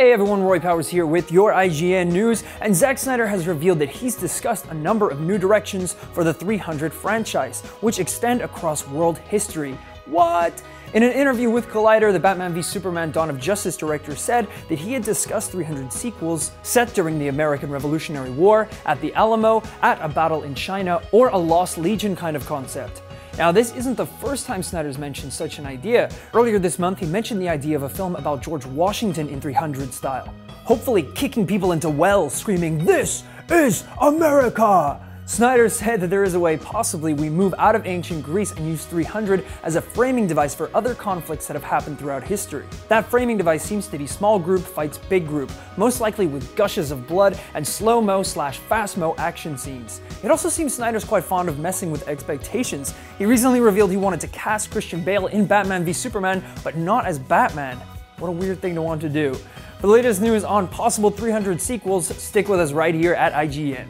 Hey everyone, Roy Powers here with your IGN news, and Zack Snyder has revealed that he's discussed a number of new directions for the 300 franchise, which extend across world history. What? In an interview with Collider, the Batman v Superman Dawn of Justice director said that he had discussed 300 sequels set during the American Revolutionary War, at the Alamo, at a battle in China, or a Lost Legion kind of concept. Now, this isn't the first time Snyder's mentioned such an idea. Earlier this month, he mentioned the idea of a film about George Washington in 300 style. Hopefully, kicking people into wells, screaming, This is America! Snyder said that there is a way possibly we move out of ancient Greece and use 300 as a framing device for other conflicts that have happened throughout history. That framing device seems to be small group fights big group, most likely with gushes of blood and slow-mo slash fast-mo action scenes. It also seems Snyder's quite fond of messing with expectations. He recently revealed he wanted to cast Christian Bale in Batman v Superman, but not as Batman. What a weird thing to want to do. For the latest news on possible 300 sequels, stick with us right here at IGN.